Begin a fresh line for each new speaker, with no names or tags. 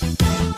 Bye.